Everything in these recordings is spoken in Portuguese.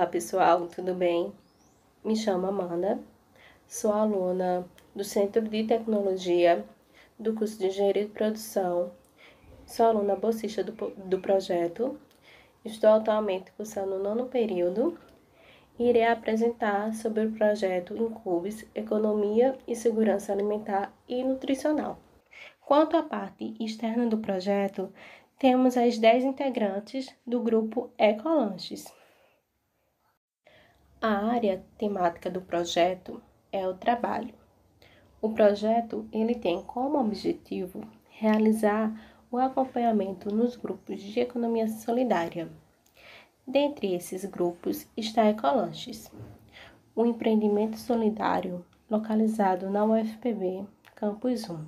Olá pessoal, tudo bem? Me chamo Amanda, sou aluna do Centro de Tecnologia do curso de Engenharia de Produção, sou aluna bolsista do, do projeto, estou atualmente cursando o nono período e irei apresentar sobre o projeto Incubes Economia e Segurança Alimentar e Nutricional. Quanto à parte externa do projeto, temos as 10 integrantes do grupo Ecolanches. A área temática do projeto é o trabalho. O projeto ele tem como objetivo realizar o acompanhamento nos grupos de economia solidária. Dentre esses grupos está Ecolanches, um empreendimento solidário localizado na UFPB, Campus 1,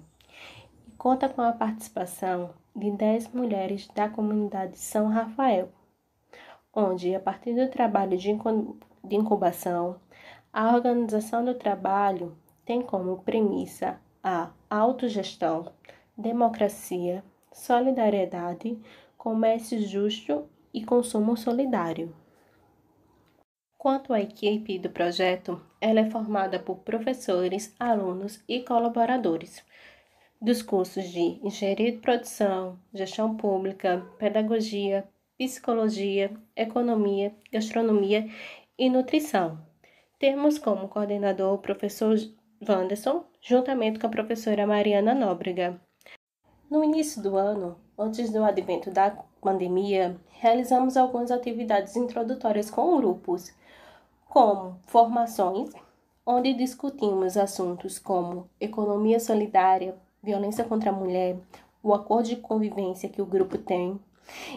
e conta com a participação de 10 mulheres da comunidade São Rafael, onde, a partir do trabalho de de incubação, a organização do trabalho tem como premissa a autogestão, democracia, solidariedade, comércio justo e consumo solidário. Quanto à equipe do projeto, ela é formada por professores, alunos e colaboradores dos cursos de Engenharia de Produção, Gestão Pública, Pedagogia, Psicologia, Economia, Gastronomia e nutrição. Temos como coordenador o professor Wanderson, juntamente com a professora Mariana Nóbrega. No início do ano, antes do advento da pandemia, realizamos algumas atividades introdutórias com grupos, como formações, onde discutimos assuntos como economia solidária, violência contra a mulher, o acordo de convivência que o grupo tem,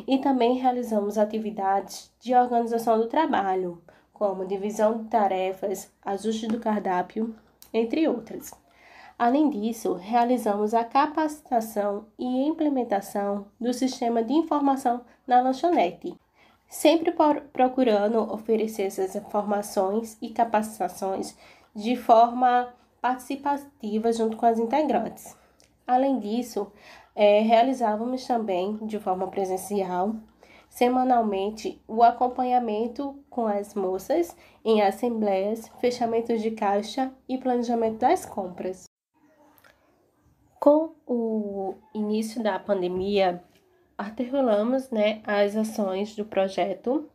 e também realizamos atividades de organização do trabalho, como divisão de tarefas, ajuste do cardápio, entre outras. Além disso, realizamos a capacitação e implementação do sistema de informação na lanchonete, sempre procurando oferecer essas informações e capacitações de forma participativa junto com as integrantes. Além disso, é, realizávamos também de forma presencial semanalmente o acompanhamento com as moças em assembleias, fechamentos de caixa e planejamento das compras. Com o início da pandemia, articulamos né, as ações do projeto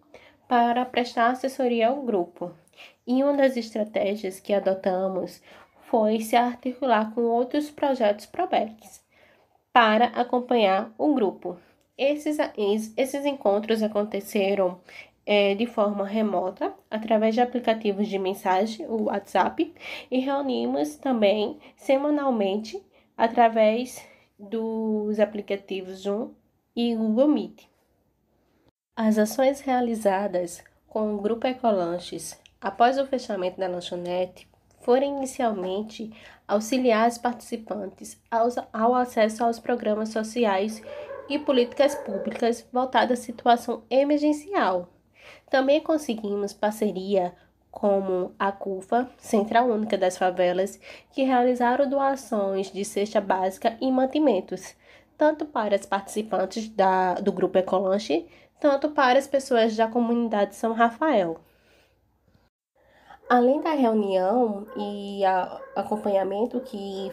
para prestar assessoria ao grupo. E uma das estratégias que adotamos foi se articular com outros projetos ProBECs para acompanhar o grupo. Esses, esses encontros aconteceram é, de forma remota, através de aplicativos de mensagem, o WhatsApp, e reunimos também semanalmente através dos aplicativos Zoom e Google Meet. As ações realizadas com o Grupo Ecolanches após o fechamento da lanchonete foram inicialmente auxiliar os participantes ao acesso aos programas sociais e políticas públicas voltadas à situação emergencial. Também conseguimos parceria como a CUFA, Central Única das Favelas, que realizaram doações de cesta básica e mantimentos, tanto para as participantes da, do Grupo Ecolanche, tanto para as pessoas da comunidade São Rafael. Além da reunião e a, acompanhamento que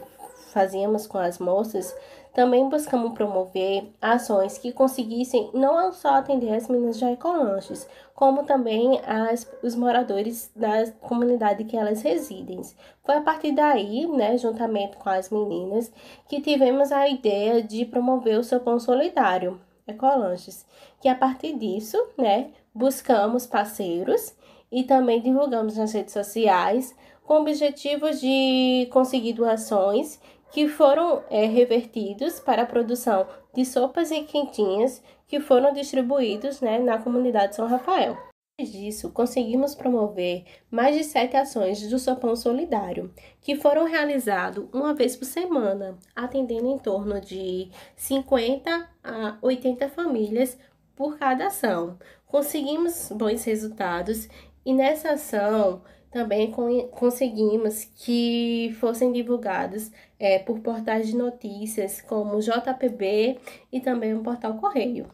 fazíamos com as moças, também buscamos promover ações que conseguissem não só atender as meninas de Ecolanches, como também as, os moradores da comunidade que elas residem. Foi a partir daí, né, juntamente com as meninas, que tivemos a ideia de promover o seu pão solidário, Ecolanches, que a partir disso, né, buscamos parceiros e também divulgamos nas redes sociais com objetivos de conseguir doações que foram é, revertidos para a produção de sopas e quentinhas que foram distribuídos né, na comunidade São Rafael. Depois disso, conseguimos promover mais de sete ações do Sopão Solidário, que foram realizadas uma vez por semana, atendendo em torno de 50 a 80 famílias por cada ação. Conseguimos bons resultados e nessa ação também conseguimos que fossem divulgados é, por portais de notícias como JPB e também o portal Correio.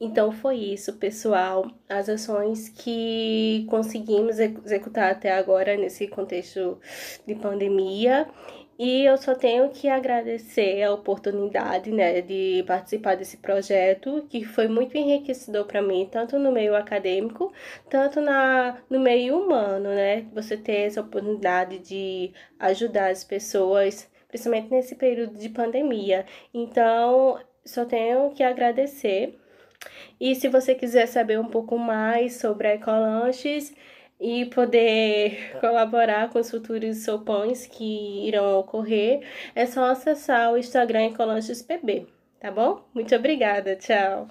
Então foi isso, pessoal. As ações que conseguimos executar até agora nesse contexto de pandemia. E eu só tenho que agradecer a oportunidade, né, de participar desse projeto, que foi muito enriquecedor para mim, tanto no meio acadêmico, tanto na, no meio humano, né? Você ter essa oportunidade de ajudar as pessoas, principalmente nesse período de pandemia. Então, só tenho que agradecer. E se você quiser saber um pouco mais sobre a Ecolanches e poder colaborar com os futuros sopões que irão ocorrer, é só acessar o Instagram Ecolanches PB, tá bom? Muito obrigada, tchau!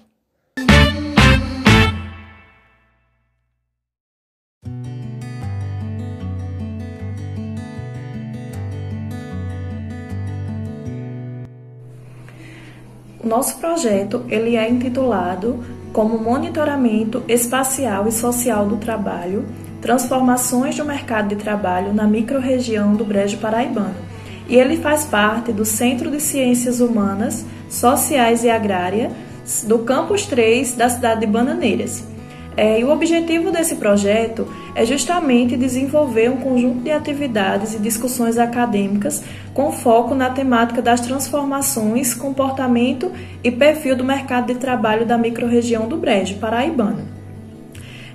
O nosso projeto ele é intitulado como Monitoramento Espacial e Social do Trabalho, Transformações do Mercado de Trabalho na Microrregião do Brejo Paraibano. E ele faz parte do Centro de Ciências Humanas, Sociais e Agrárias do Campus 3 da cidade de Bananeiras. É, e o objetivo desse projeto é justamente desenvolver um conjunto de atividades e discussões acadêmicas com foco na temática das transformações, comportamento e perfil do mercado de trabalho da microrregião do Brejo, paraibana.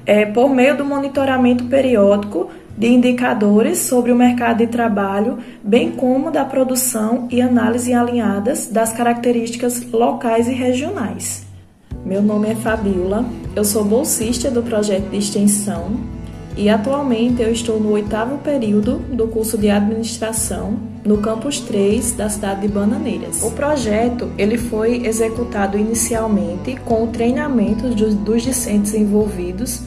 É, por meio do monitoramento periódico de indicadores sobre o mercado de trabalho, bem como da produção e análise alinhadas das características locais e regionais. Meu nome é Fabiola, eu sou bolsista do projeto de extensão e atualmente eu estou no oitavo período do curso de administração no campus 3 da cidade de Bananeiras. O projeto ele foi executado inicialmente com o treinamento dos, dos discentes envolvidos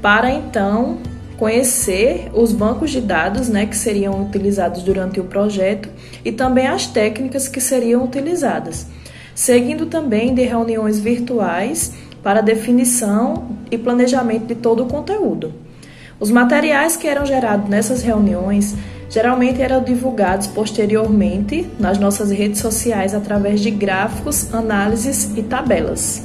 para então conhecer os bancos de dados né, que seriam utilizados durante o projeto e também as técnicas que seriam utilizadas seguindo também de reuniões virtuais para definição e planejamento de todo o conteúdo. Os materiais que eram gerados nessas reuniões geralmente eram divulgados posteriormente nas nossas redes sociais através de gráficos, análises e tabelas.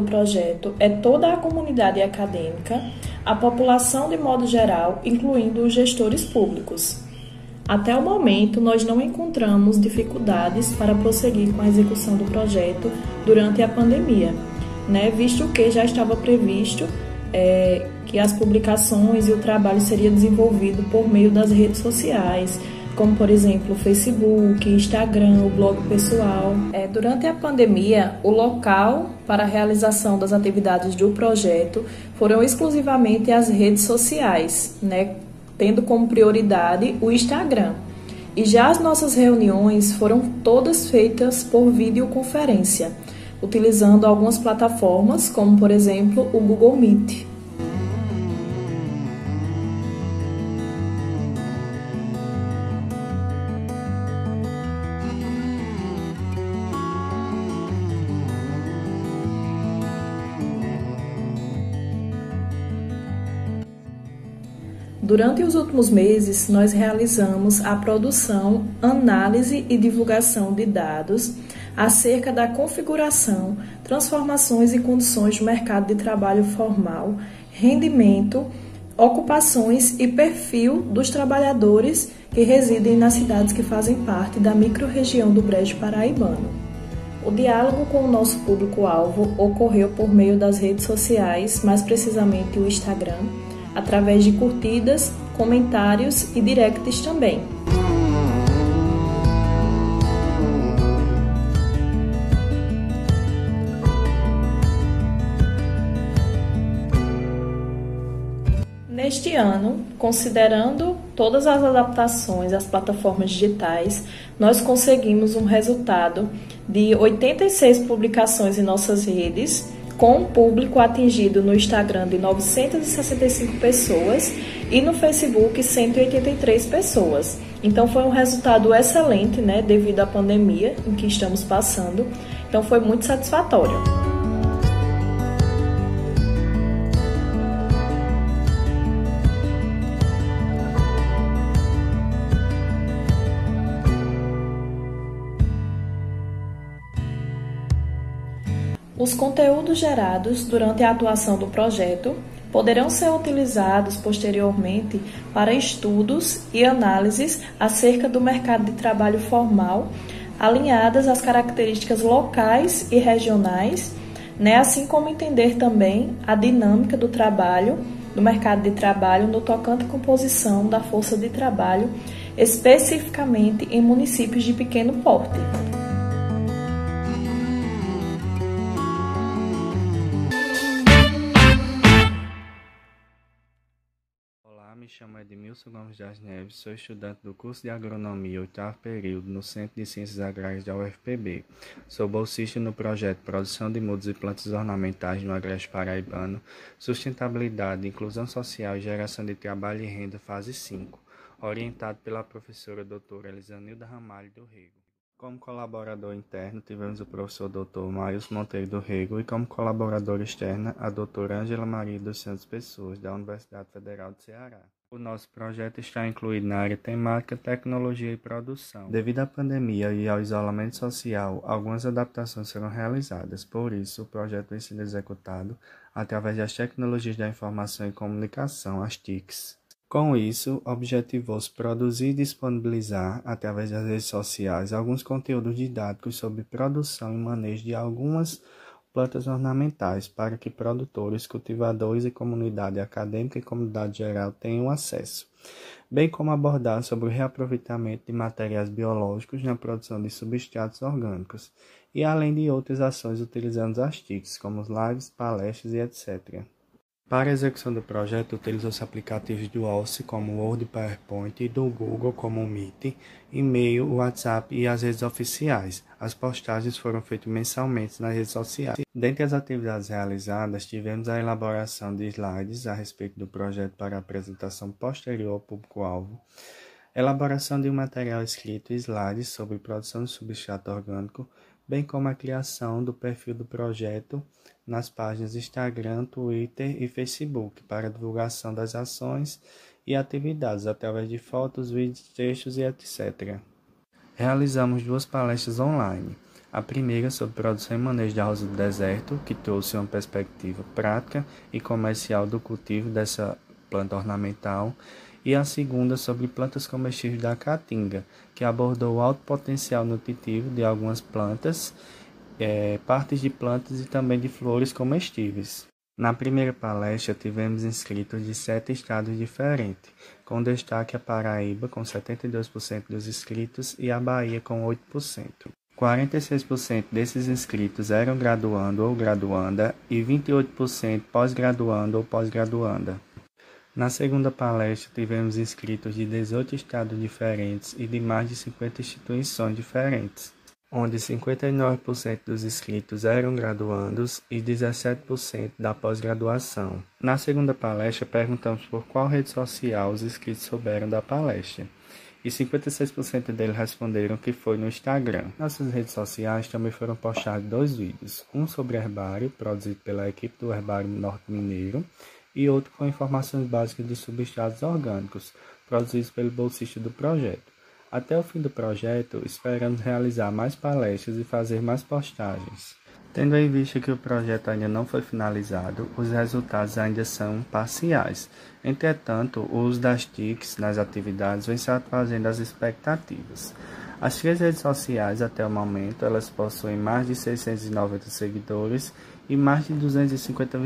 Do projeto é toda a comunidade acadêmica, a população de modo geral, incluindo os gestores públicos. Até o momento, nós não encontramos dificuldades para prosseguir com a execução do projeto durante a pandemia, né? visto que já estava previsto é, que as publicações e o trabalho seria desenvolvido por meio das redes sociais, como por exemplo o Facebook, Instagram, o blog pessoal. É, durante a pandemia, o local para a realização das atividades do projeto foram exclusivamente as redes sociais, né, tendo como prioridade o Instagram. E já as nossas reuniões foram todas feitas por videoconferência, utilizando algumas plataformas, como por exemplo o Google Meet. Durante os últimos meses, nós realizamos a produção, análise e divulgação de dados acerca da configuração, transformações e condições do mercado de trabalho formal, rendimento, ocupações e perfil dos trabalhadores que residem nas cidades que fazem parte da microrregião do Brejo Paraibano. O diálogo com o nosso público-alvo ocorreu por meio das redes sociais, mais precisamente o Instagram através de curtidas, comentários e directs também. Neste ano, considerando todas as adaptações às plataformas digitais, nós conseguimos um resultado de 86 publicações em nossas redes com um público atingido no Instagram de 965 pessoas e no Facebook 183 pessoas. Então foi um resultado excelente, né, devido à pandemia em que estamos passando. Então foi muito satisfatório. Os conteúdos gerados durante a atuação do projeto poderão ser utilizados posteriormente para estudos e análises acerca do mercado de trabalho formal, alinhadas às características locais e regionais, né, assim como entender também a dinâmica do trabalho, do mercado de trabalho no tocante à composição da força de trabalho, especificamente em municípios de pequeno porte. Chamo Edmilson Gomes das Neves, sou estudante do curso de Agronomia, oitavo período, no Centro de Ciências Agrárias da UFPB. Sou bolsista no projeto Produção de Mudas e Plantas Ornamentais no Agreste Paraibano, Sustentabilidade, Inclusão Social e Geração de Trabalho e Renda, fase 5, orientado pela professora doutora Elisanilda Ramalho do Rego. Como colaborador interno, tivemos o professor Dr. Marius Monteiro do Rego e como colaboradora externa, a doutora Ângela Maria dos Santos Pessoas, da Universidade Federal de Ceará. O nosso projeto está incluído na área temática Tecnologia e Produção. Devido à pandemia e ao isolamento social, algumas adaptações foram realizadas. Por isso, o projeto vem sendo executado através das tecnologias da informação e comunicação, as TICs. Com isso, objetivou-se produzir e disponibilizar, através das redes sociais, alguns conteúdos didáticos sobre produção e manejo de algumas plantas ornamentais para que produtores, cultivadores e comunidade acadêmica e comunidade geral tenham acesso, bem como abordar sobre o reaproveitamento de materiais biológicos na produção de substratos orgânicos, e além de outras ações utilizando as TICs, como lives, palestras e etc. Para a execução do projeto, utilizou-se aplicativos do Office como Word PowerPoint e do Google como Meet, e-mail, WhatsApp e as redes oficiais. As postagens foram feitas mensalmente nas redes sociais. Dentre as atividades realizadas, tivemos a elaboração de slides a respeito do projeto para apresentação posterior ao público-alvo, elaboração de um material escrito e slides sobre produção de substrato orgânico, bem como a criação do perfil do projeto nas páginas Instagram, Twitter e Facebook para divulgação das ações e atividades através de fotos, vídeos, textos e etc. Realizamos duas palestras online. A primeira sobre produção e manejo de arroz do deserto, que trouxe uma perspectiva prática e comercial do cultivo dessa planta ornamental, e a segunda sobre plantas comestíveis da caatinga, que abordou o alto potencial nutritivo de algumas plantas é, partes de plantas e também de flores comestíveis. Na primeira palestra, tivemos inscritos de sete estados diferentes, com destaque a Paraíba, com 72% dos inscritos, e a Bahia, com 8%. 46% desses inscritos eram graduando ou graduanda e 28% pós-graduando ou pós-graduanda. Na segunda palestra, tivemos inscritos de 18 estados diferentes e de mais de 50 instituições diferentes onde 59% dos inscritos eram graduandos e 17% da pós-graduação. Na segunda palestra, perguntamos por qual rede social os inscritos souberam da palestra. E 56% deles responderam que foi no Instagram. Nossas redes sociais também foram postados dois vídeos, um sobre herbário, produzido pela equipe do Herbário Norte Mineiro, e outro com informações básicas de substratos orgânicos, produzidos pelo bolsista do projeto. Até o fim do projeto, esperamos realizar mais palestras e fazer mais postagens. Tendo em vista que o projeto ainda não foi finalizado, os resultados ainda são parciais. Entretanto, o uso das TICs nas atividades vem satisfazendo as expectativas. As três redes sociais, até o momento, elas possuem mais de 690 seguidores e mais de 250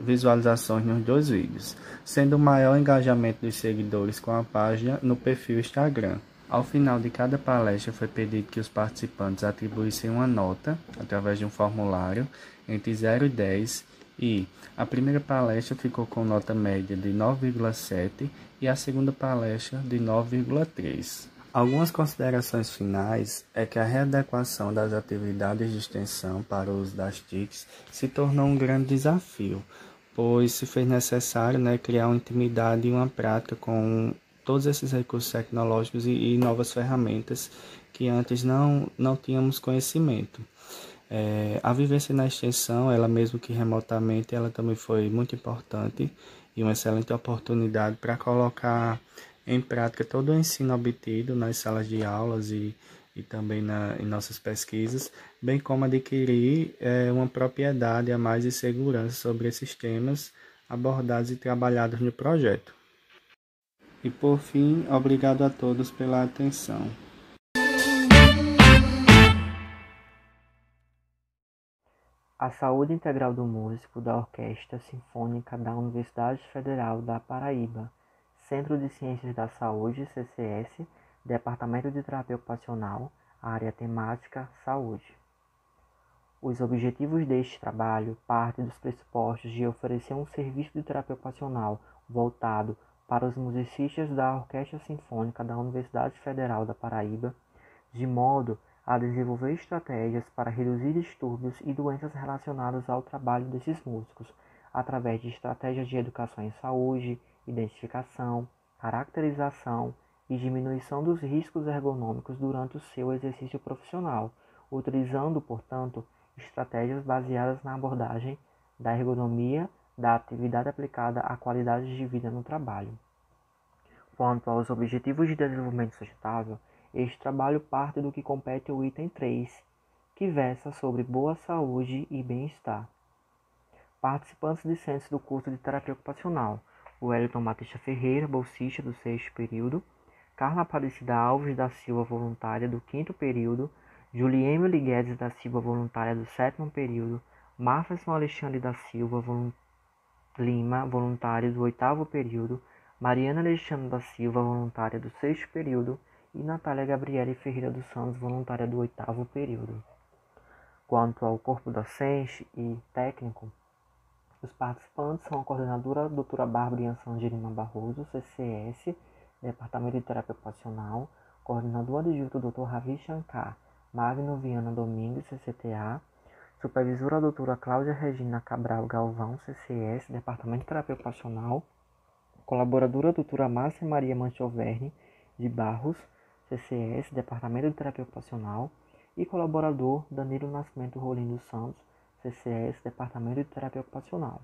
visualizações nos dois vídeos, sendo o maior engajamento dos seguidores com a página no perfil Instagram. Ao final de cada palestra foi pedido que os participantes atribuíssem uma nota, através de um formulário, entre 0 e 10, e a primeira palestra ficou com nota média de 9,7 e a segunda palestra de 9,3. Algumas considerações finais é que a readequação das atividades de extensão para o uso das TICs se tornou um grande desafio, pois se fez necessário né, criar uma intimidade e uma prática com todos esses recursos tecnológicos e, e novas ferramentas que antes não, não tínhamos conhecimento. É, a vivência na extensão, ela mesmo que remotamente, ela também foi muito importante e uma excelente oportunidade para colocar em prática todo o ensino obtido nas salas de aulas e, e também na, em nossas pesquisas, bem como adquirir é, uma propriedade a mais de segurança sobre esses temas abordados e trabalhados no projeto. E por fim, obrigado a todos pela atenção. A saúde integral do músico da Orquestra Sinfônica da Universidade Federal da Paraíba Centro de Ciências da Saúde, CCS, Departamento de Terapia Ocupacional, Área Temática Saúde. Os objetivos deste trabalho partem dos pressupostos de oferecer um serviço de terapia ocupacional voltado para os musicistas da Orquestra Sinfônica da Universidade Federal da Paraíba, de modo a desenvolver estratégias para reduzir distúrbios e doenças relacionadas ao trabalho desses músicos, através de estratégias de educação em saúde, identificação, caracterização e diminuição dos riscos ergonômicos durante o seu exercício profissional, utilizando, portanto, estratégias baseadas na abordagem da ergonomia da atividade aplicada à qualidade de vida no trabalho. Quanto aos Objetivos de Desenvolvimento Sustentável, este trabalho parte do que compete o item 3, que versa sobre boa saúde e bem-estar. Participantes discentes do curso de terapia ocupacional Wellington Batista Ferreira, bolsista do sexto período, Carla Aparecida Alves da Silva, voluntária do quinto período, Julieme Liguedes da Silva, voluntária do sétimo período, Marferson Alexandre da Silva. Lima, voluntária do oitavo período, Mariana Alexandre da Silva, voluntária do sexto período, e Natália Gabriele Ferreira dos Santos, voluntária do oitavo período. Quanto ao corpo docente e técnico, os participantes são a coordenadora a doutora Bárbara Yansan Angelina Barroso, CCS, Departamento de Terapia Ocupacional, coordenador adjunto Dr. Ravi Shankar, Magno Viana Domingues, CCTA, supervisora doutora Cláudia Regina Cabral Galvão, CCS, Departamento de Terapia Ocupacional, colaboradora doutora Márcia Maria Manchoverni de Barros, CCS, Departamento de Terapia Ocupacional, e colaborador Danilo Nascimento Rolim dos Santos, CCS, Departamento de Terapia Ocupacional.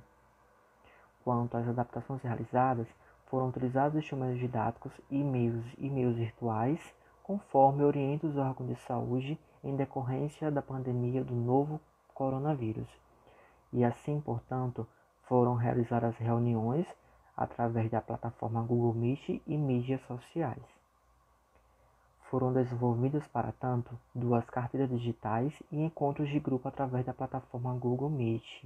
Quanto às adaptações realizadas, foram utilizados instrumentos didáticos e e-mails, e-mails virtuais, conforme orienta os órgãos de saúde em decorrência da pandemia do novo coronavírus. E assim, portanto, foram realizadas reuniões através da plataforma Google Meet e mídias sociais. Foram desenvolvidas, para tanto, duas carteiras digitais e encontros de grupo através da plataforma Google Meet.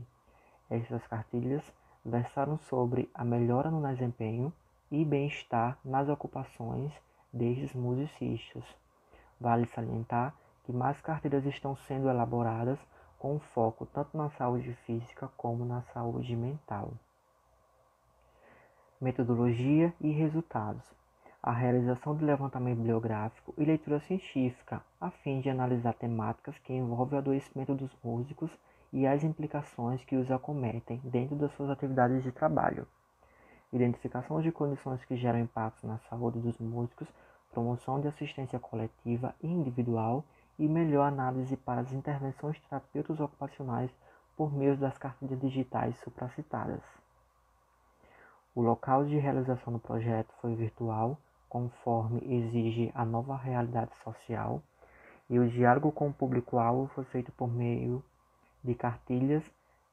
Estas cartilhas versaram sobre a melhora no desempenho e bem-estar nas ocupações destes musicistas. Vale salientar que mais carteiras estão sendo elaboradas com foco tanto na saúde física como na saúde mental. Metodologia e resultados a realização de levantamento bibliográfico e leitura científica, a fim de analisar temáticas que envolvem o adoecimento dos músicos e as implicações que os acometem dentro das suas atividades de trabalho. Identificação de condições que geram impactos na saúde dos músicos, promoção de assistência coletiva e individual e melhor análise para as intervenções terapêuticas ocupacionais por meio das cartilhas digitais supracitadas. O local de realização do projeto foi virtual conforme exige a nova realidade social, e o diálogo com o público-alvo foi feito por meio de cartilhas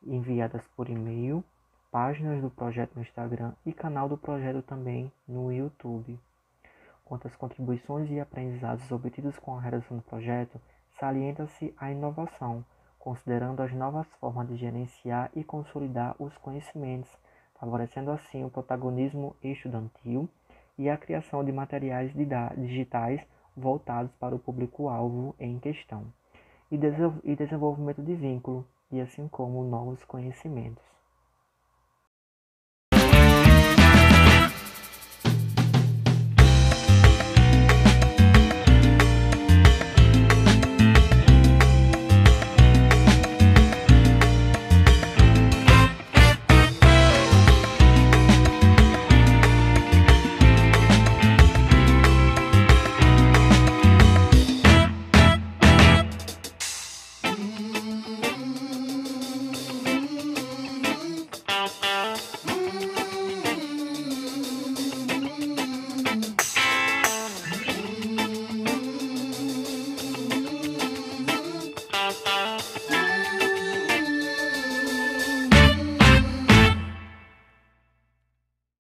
enviadas por e-mail, páginas do projeto no Instagram e canal do projeto também no YouTube. Quanto às contribuições e aprendizados obtidos com a realização do projeto, salienta-se a inovação, considerando as novas formas de gerenciar e consolidar os conhecimentos, favorecendo assim o protagonismo estudantil e a criação de materiais digitais voltados para o público-alvo em questão, e desenvolvimento de vínculo, e assim como novos conhecimentos.